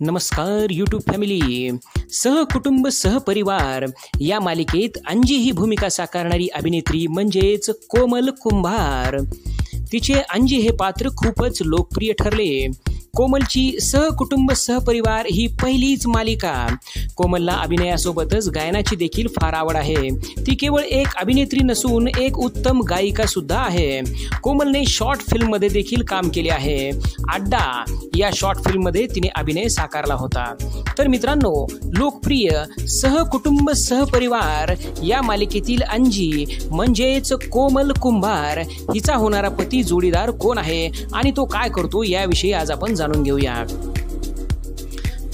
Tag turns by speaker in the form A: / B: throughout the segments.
A: नमस्कार YouTube family सहकुटुंब सहपरिवार या मालिकेत अंजी ही भूमिका साकारणारी अभिनेत्री म्हणजेच कोमल कुंभार. तिचे अंजी हे पात्र खूपच लोकप्रिय ठरले. कोमलची सहकुटुंब सहपरिवार ही पहिलीच मालिका. कोमलला अभिनयासोबतच गायनाची देखील फार आवड आहे. ती केवळ एक अभिनेत्री नसून एक उत्तम गायिका सुद्धा आहे. कोमलने शॉर्ट फिल्ममध्ये देखील काम केले आहे. अड्डा या शॉर्ट फिल्ममध्ये तिने अभिनय साकारला होता. तर मित्रांनो लोकप्रिय सहकुटुंब सहपरिवार या मालिकेतील अंजी म्हणजेच कोमल कुंभार हिचा होणारा पती जोडीदार कोण आहे आणि तो काय करतो याविषयी आज आपण जाणून घेऊया.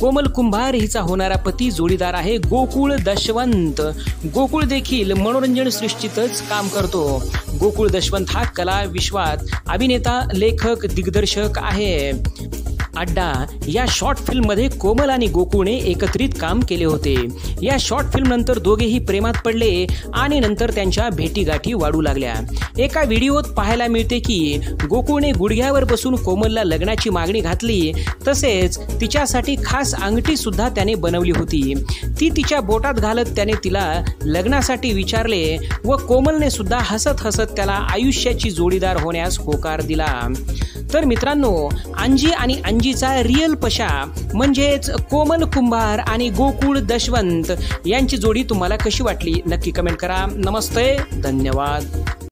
A: कोमल कुंभार हिचा होणारा पती जोडीदार आहे गोकुळ दशवंत. गोकुळ देखील मनोरंजन सृष्टीतच काम करतो. गोकुळ दशवंत हा कला विश्वात अभिनेता लेखक दिग्दर्शक आहे. अड्डा. या शॉर्ट फिल्ममध्ये कोमल आणि गोकुळने एकत्रित काम केले होते. या शॉर्ट फिल्म नंतर दोघेही प्रेमात पडले आणि नंतर त्यांच्या भेटीगाठी वाढू लागल्या. एका व्हिडिओत पाहायला मिळते की गोकुळने गुडघ्यावर बसून कोमलला लग्नाची मागणी घातली. तसेच तिच्यासाठी खास अंगठी सुद्धा त्याने बनवली होती. ती तिच्या बोटात घालत त्याने तिला लग्नासाठी विचारले व कोमलने सुद्धा हसत हसत त्याला आयुष्याची जोडीदार होण्यास होकार दिला. तर मित्रांनो अंजी आणि अंजी शिवाजीचा रिअल पशा म्हणजेच कोमल कुंभार आणि गोकुळ दशवंत यांची जोडी तुम्हाला कशी वाटली? नक्की कमेंट करा. नमस्ते धन्यवाद.